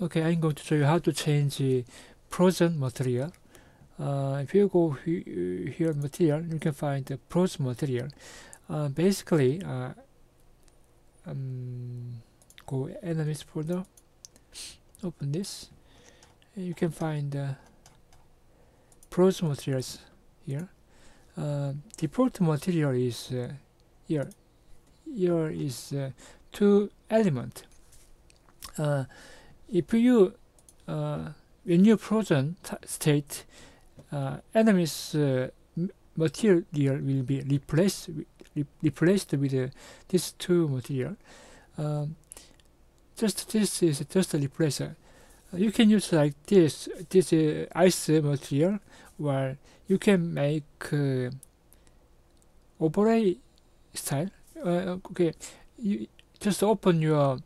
Okay, I'm going to show you how to change frozen material. Uh, if you go he here material, you can find the frozen material. Uh, basically, uh, um, go enemies folder, open this, you can find uh, frozen materials here. Uh, default material is uh, here. Here is uh, two element. Uh, if you uh, when you frozen state uh, enemies uh, material will be replaced re replaced with uh, these two material. Um, just this is just a replacer. You can use like this this uh, ice material where you can make uh, overlay style. Uh, okay you just open your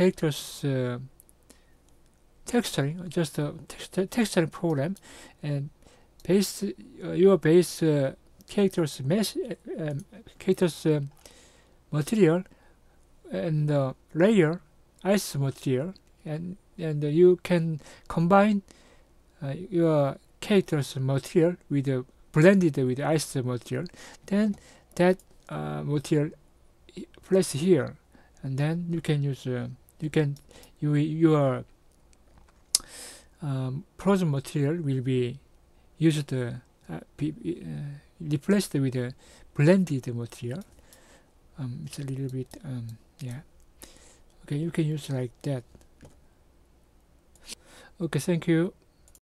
characters uh, texturing, just a text texturing program, and base uh, your base uh, characters mesh um, characters um, material and uh, layer ice material, and and you can combine uh, your characters material with the blended with ice material. Then that uh, material place here, and then you can use you can you your um, frozen material will be used uh, be, uh, replaced with a blended material. Um, it's a little bit um, yeah. Okay you can use like that. Okay thank you